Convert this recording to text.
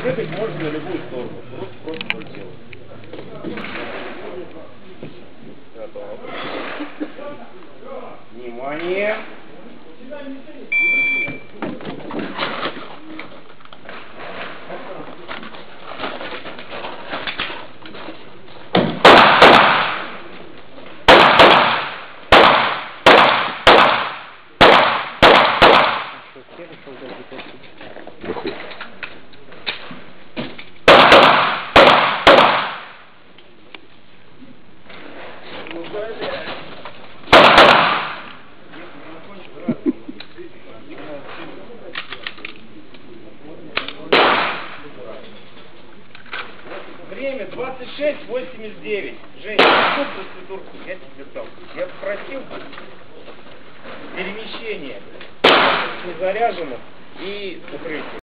прыгать можно на любую сторону. Просто, просто так делать. Готово. Внимание. Выходит. Время 26.89. Женя, что процедурку? Я тебе дал. Я спросил перемещение заряженных и укрытие.